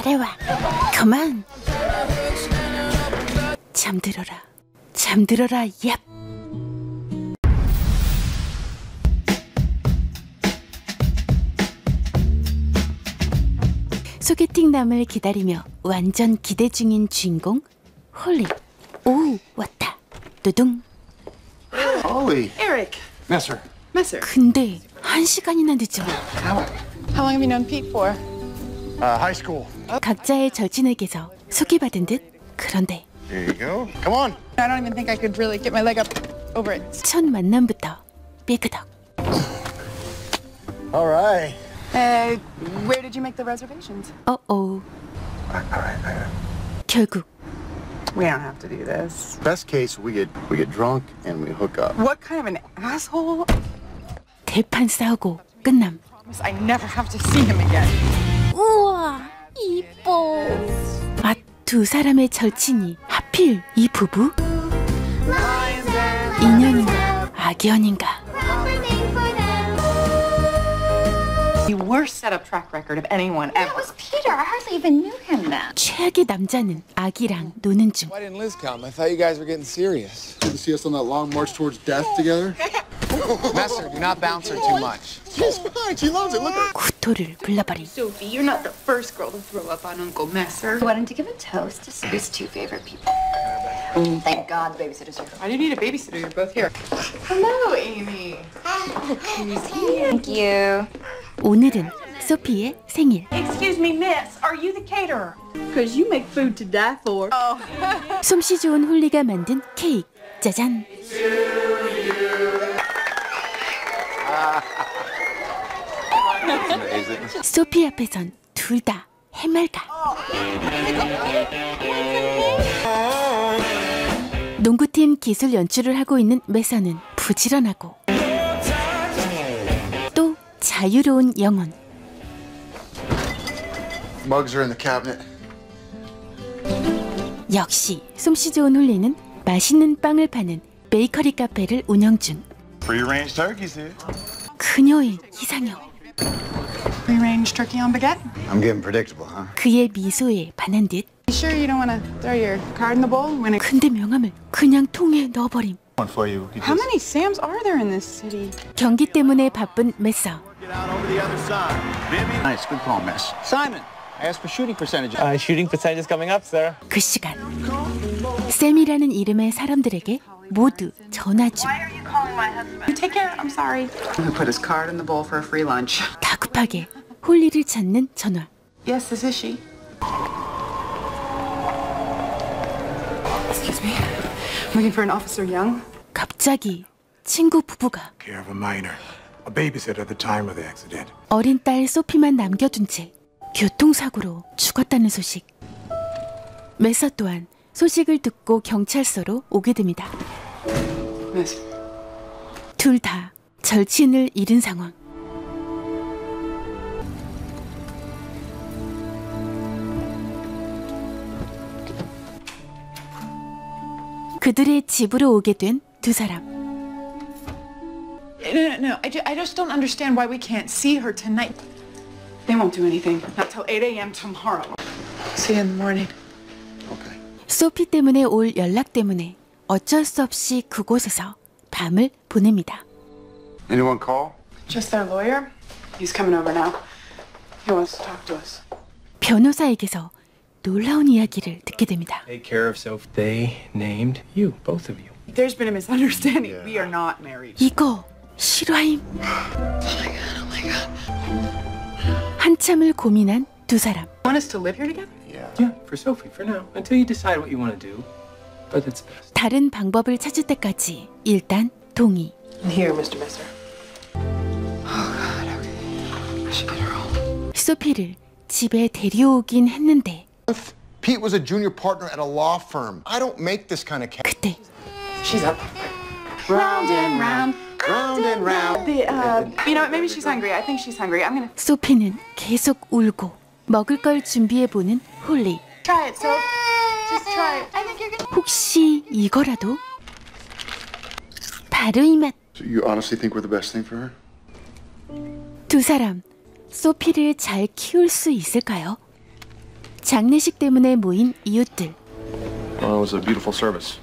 따라와. 그만. 잠들어라. 잠들어라. 얍. 소개팅남을 기다리며 완전 기대 중인 주인공 홀리. 오, 왔다. 두둥. Holly. Eric Messer. Messer. 근데 한 시간이나 늦어. How long have you known Pete for? Uh, high school. 각자의 절친에게서 소개받은 듯. 그런데 Here you go. Come on. I don't even think I could really get my leg up over it. 첫 만남부터 삐그덕. All right. Uh, where did you make the reservations? 어어. All right. all right. 결국 We don't have to do this. Best case, we get we get drunk and we hook up. What kind of an asshole? 대판 싸우고 끝남. Promise I never have to see him again. 이뻐. 아 두 사람의 절친이 하필 이 부부? 인연인가 악연인가? The worst setup track record of anyone That ever. was Peter. I hardly even knew him then. 최악의 남자는 아기랑 노는 중. Why didn't Liz come? I thought you guys were getting serious. Didn't see us on that long march towards death together. Messer, do not bounce her too much. She's fine. She loves it. Look at her. 구토를 불러버린. Sophie, you're not the first girl to throw up on Uncle Messer. I wanted to give a toast to his two favorite people. Mm, thank God the babysitters are Why do you need a babysitter? You're both here. Hello, Amy. Thank you. 오늘은 소피의 생일. Excuse me, miss. Are you the caterer? Because you make food to die for. Oh. 솜씨 좋은 홀리가 만든 케이크. 짜잔. 소피 앞에선 둘 다 해맑아. 농구팀 기술 연출을 하고 있는 메서는 부지런하고 또 자유로운 영혼. Mugs are in the cabinet. 역시 솜씨 좋은 홀리는 맛있는 빵을 파는 베이커리 카페를 운영 중. Free range turkeys here. 그녀의 이상형. Free range turkey on baguette? I'm getting predictable, huh? 그의 미소에 반한 듯. You sure you don't want to throw your card in the bowl when it. 근데 명함을 그냥 통에 넣어버림. One for you. How many Sams are there in this city? 경기 때문에 바쁜 메서. Nice. Good call, miss. Simon, I asked for shooting percentage. Uh, shooting percentage is coming up, sir. 그 시간 샘이라는 이름의 사람들에게 모두 전화 중 You take care. I'm sorry. He put his card in the bowl for a free lunch. 다급하게 홀리를 찾는 전화. Yes, this is she. Excuse me. Looking for an officer Young? 갑자기 친구 부부가 care of a minor. A babysitter at the time of the accident. 어린 딸 소피만 남겨둔 채 교통사고로 죽었다는 소식. 메서 또한 소식을 듣고 경찰서로 오게 됩니다. 둘 다 절친을 잃은 상황. 그들의 집으로 오게 된 두 사람. No, no, no. I, ju- I just don't understand why we can't see her tonight. They won't do anything. Not till 8 a.m. tomorrow. See you in the morning. Okay. 소피 때문에 올 연락 때문에 어쩔 수 없이 그곳에서 밤을 보냅니다. Anyone call? Just their lawyer? He's coming over now. He wants to talk to us. 변호사에게서 놀라운 이야기를 듣게 됩니다. Take care of Sophie. They named you, both of you. There's been a misunderstanding. We are not married. 이거 실화임? 한참을 고민한 두 사람. Want us to live here together? Yeah, for Sophie, for now, until you decide what you want to do. 다른 방법을 찾을 때까지 일단 동의. Here, Mr. Messer. I should get her home. 소피를 집에 데려오긴 했는데 Pete was a junior partner at a law firm. I don't make this kind of cash. 그때 She's up. Round and round, round and round. The, uh, you know? Maybe she's hungry. I think she's hungry. I'm gonna 소피는 계속 울고 먹을 걸 준비해 보는 홀리. try it. So, 혹시 이거라도 바로 이 맛. So you honestly think we're the best thing for her? 두 사람 소피를 잘 키울 수 있을까요? 장례식 때문에 모인 이웃들. Well, it was a beautiful service.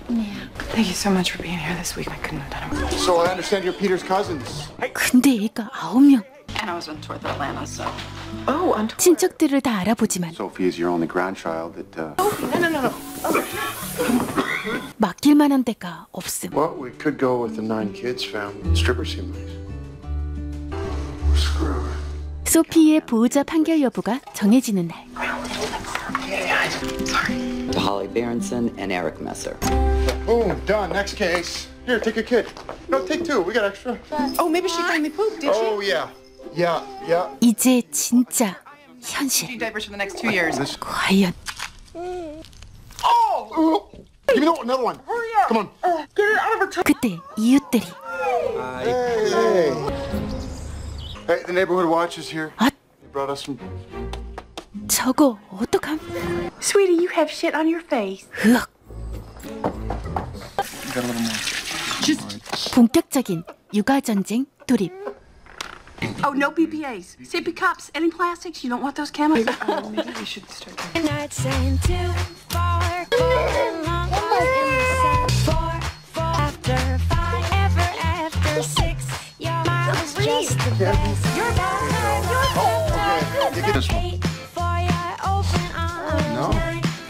Thank you so much for being here this week. I couldn't have done it. So I understand you're Peter's cousins. 근데 애가 아홉 명. And I was on tour with Atlanta, so. Oh, on tour. 친척들을 다 알아보지만 Sophie is your only grandchild that, uh... 맡길 만한 데가 없음. Well, we could go with the nine kids found. Screw it. 소피의 보호자 판결 여부가 정해지는 날. To Holly Berenson and Eric Messer. Boom, done. Next case. Here, take a kid. No, take two. We got extra. Oh, maybe she finally pooped, did she? Oh, yeah. Yeah, yeah. 이제 진짜 현실. Diapers for the next two years. 과연 Oh! Give me the, another one. Hurry up. Come on. 그때 이웃들이 Hey, hey. Hey, the neighborhood watch is here. 아 They brought us some. 저거 어떡함? Sweetie, you have shit on your face. 으악. 본격적인 육아 전쟁 돌입. Oh, no BPAs. Sippy cups, any plastics? You don't want those chemicals? Maybe we should start.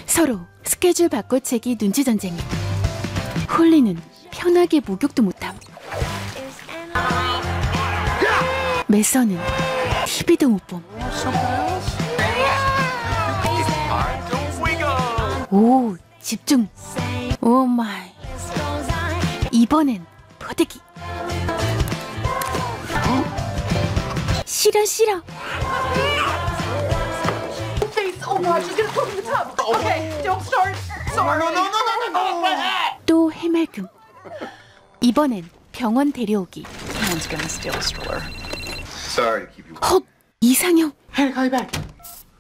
서로 스케줄 바꿔채기 눈치 전쟁에 홀리는 편하게 목욕도 못함. 메서는 TV도 못 봄. 오 집중. Oh my. 이번엔 포대기. 싫어 싫어. Oh. 또 해맑음. 이번엔 병원 데려오기. 헉 이상형. Call you back.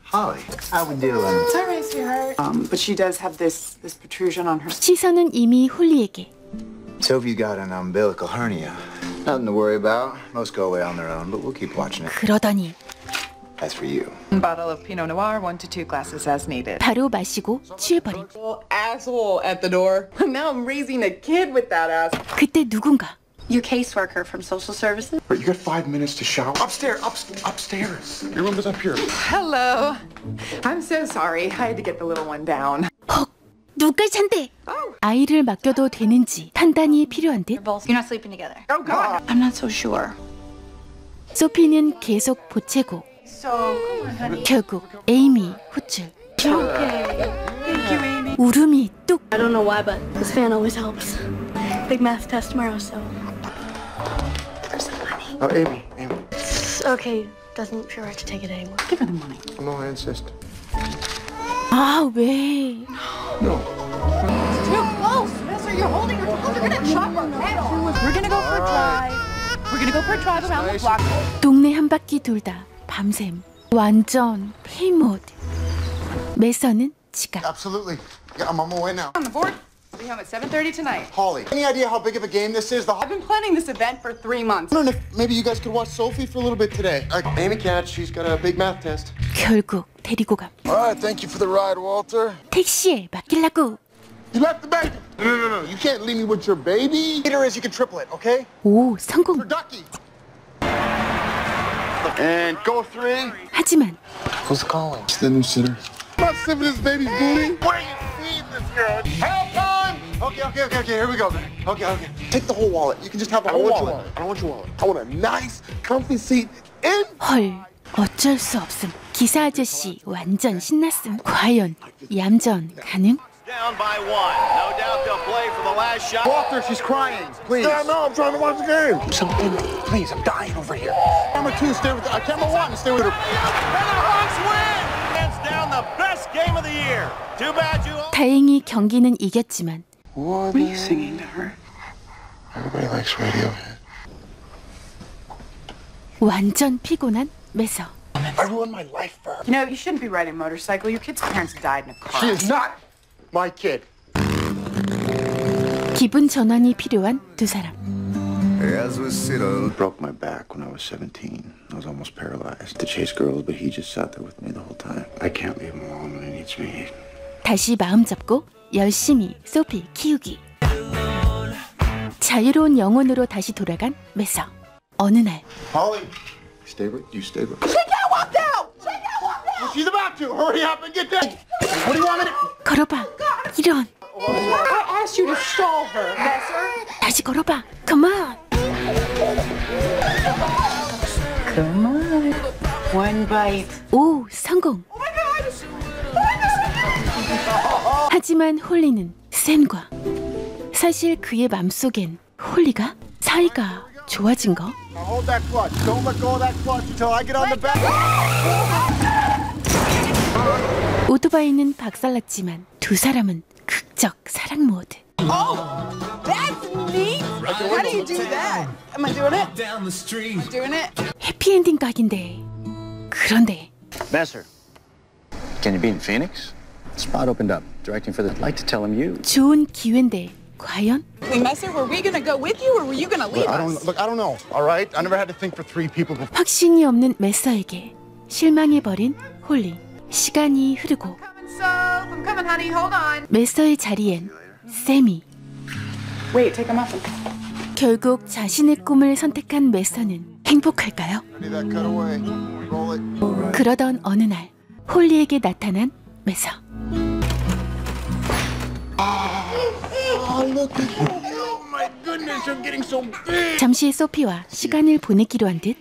Holly, how we doing? It's all right, sweetheart. Um, but she does have this this protrusion on her. 시선은 이미 홀리에게. Sophie got an umbilical hernia. Nothing to worry about. Most go away on their own, but we'll keep watching it. 그러더니 As for you, Bottle of Pinot Noir, one to two glasses as needed. 바로 마시고 취해버림. Asshole at the door. Now I'm raising a kid with that ass. 그때 누군가 Your caseworker from social services? You got five minutes to shower. Upstairs, up, upstairs. Your room is up here. Hello. I'm so sorry. I had to get the little one down. 헉 누가 잔대. 아이를 맡겨도 되는지 판단이 필요한 듯. Both. You're not sleeping together. Oh God. I'm not so sure. 소피는 계속 보채고 So, 결국 에이미 호출. 울음이 뚝. I don't know why, but this fan always helps. Big math test tomorrow, so. Oh, Amy, Amy. It's okay. Doesn't feel right to take it anymore. Give her the money. No, I insist. 아 왜? too close. Mister, you're holding her. You're gonna chop her head off. We're gonna go for a drive. We're gonna go for a drive around the block. 동네 한 바퀴 돌다 밤샘. 완전 필모드. 매서는 지각. Absolutely. Yeah, I'm on my way now. On the board. We'll be home at 7:30 tonight. Holly, any idea how big of a game this is? The I've been planning this event for three months. I don't know if maybe you guys could watch Sophie for a little bit today. Uh, Amy can't. She's got a big math test. 결국 데리고 감. All right, thank you for the ride, Walter. 택시에 맡길라고. You left the baby. No, no, no, no. You can't leave me with your baby. Peter is you can triple it, okay? 오 성공. For Ducky. And go three. 하지만 Who's calling? It's the new sitter. I'm not sniffing this baby's booty. Where you feed this girl? Help time! Okay, okay, okay, okay. Here we go. Okay, okay. Take the whole wallet. You can just have the I don't whole wallet. I don't want your wallet. I want a nice, comfy seat in. 헐 어쩔 수 없음. 기사 아저씨 완전 신났음. 과연 얌전 가능? Down by one. No doubt they'll play for the last shot. Walter, she's crying. Please. Yeah, no, I'm trying to watch the game. Something. Please, I'm dying over here. Camera two, stay with uh, camera one, stay with her. And the Hawks win. Hands down the best game of the year. Too bad you. 다행히 경기는 이겼지만 What are you singing to her? Everybody likes Radiohead. 완전 피곤한 매서. I ruined my life for her. You know, you shouldn't be riding a motorcycle. Your kid's parents died in a car. She is not my kid. 기분 전환이 필요한 두 사람. as we sit on. Broke my back when I was 17. I was almost paralyzed to chase girls, but he just sat there with me the whole time. I can't leave him alone in any It's me. 다시 마음 잡고 열심히 소피 키우기. 자유로운 영혼으로 다시 돌아간 메서. 어느 날 Holly, stay with you. Stay with. She got walked out! She walked out! Well, she's about to. Hurry up and get that. What do you want me to? 걸어봐. 이런 I asked you to stall her, Messer. 다시 걸어봐. Come on. Come on. One bite. 오 성공. 하지만 홀리는 샘과 사실 그의 맘속엔 홀리가 사이가 좋아진 거. 오토바이는 박살났지만 두 사람은 극적 사랑 모드. Oh? 해피엔딩 각인데 그런데 Messer, can you be in Phoenix? Spot opened up, directing for the. I'd like to tell him you. 좋은 기회인데 과연 We Messer, were we gonna go with you or were you gonna leave Look, I us? don't. Look, I don't know. All right. I never had to think for three people before. 확신이 없는 메서에게 실망해버린 홀리. 시간이 흐르고 So, I'm coming, honey. Hold on. 메서의 자리엔 샘이. Wait, take them off. 결국 자신의 꿈을 선택한 메서는 행복할까요? Ready that cutaway. Roll it. 그러던 어느 날 홀리에게 나타난 메서. Oh my goodness, you're getting so big. 잠시 소피와 시간을 보내기로 한 듯.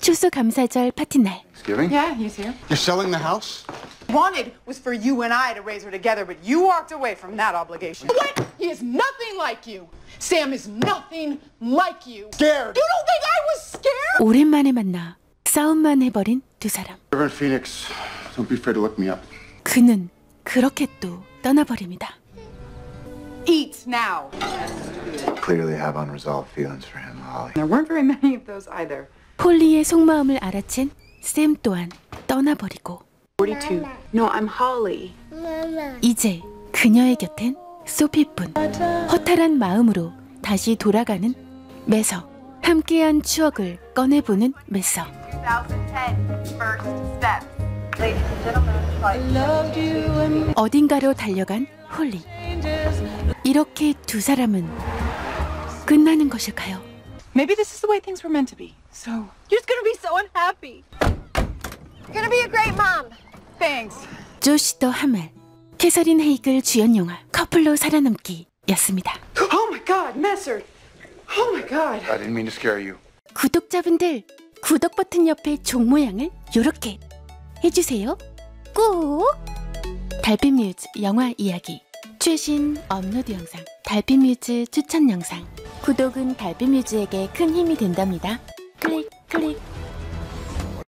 추수감사절 파티날 Thanksgiving. Yeah, he's here. You're selling the house? Wanted was for you and I to raise her together, but you walked away from that obligation. What? He is nothing like you. Sam is nothing like you. Scared. You don't think I was scared? 오랜만에 만나 싸움만 해버린 두 사람. You're in Phoenix. Don't be afraid to look me up. 그는 그렇게 또 떠나버립니다. Eat now. Clearly have unresolved feelings for him, Holly. There weren't very many of those either. 폴리의 속마음을 알아챈 샘 또한 떠나버리고 42. No, I'm Holly. 이제 그녀의 곁엔 소피뿐 허탈한 마음으로 다시 돌아가는 메서 함께한 추억을 꺼내보는 메서 2010 first step. Ladies and gentlemen, 어딘가로 달려간 홀리 이렇게 두 사람은 끝나는 것일까요? Maybe this is the way things were meant to be. So you're just gonna be so unhappy. You're gonna be a great mom. Thanks. 조시 더하멜 캐서린 헤이글 주연 영화 커플로 살아남기였습니다. Oh my God, Messer. Oh my God. I didn't mean to scare you. 구독자분들 구독 버튼 옆에 종 모양을 요렇게 해주세요. 꾹! 달빛 뮤즈 영화 이야기 최신 업로드 영상 달빛 뮤즈 추천 영상 구독은 달빛 뮤즈에게 큰 힘이 된답니다.